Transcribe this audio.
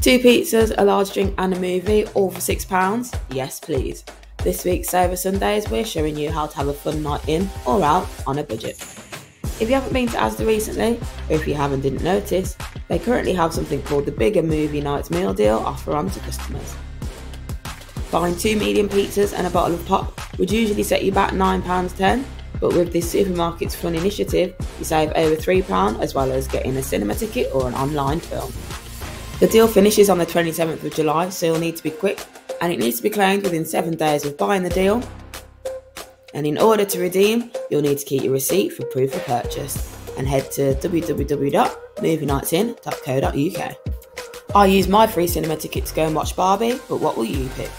Two pizzas, a large drink, and a movie, all for £6? Yes, please. This week's Saver Sundays, we're showing you how to have a fun night in or out on a budget. If you haven't been to Asda recently, or if you haven't didn't notice, they currently have something called the Bigger Movie Nights Meal Deal offer on to customers. Buying two medium pizzas and a bottle of pop would usually set you back £9.10, but with this supermarket's fun initiative, you save over £3 as well as getting a cinema ticket or an online film. The deal finishes on the 27th of July, so you'll need to be quick and it needs to be claimed within 7 days of buying the deal. And in order to redeem, you'll need to keep your receipt for proof of purchase and head to www.movienightsin.co.uk. I use my free cinema ticket to go and watch Barbie, but what will you pick?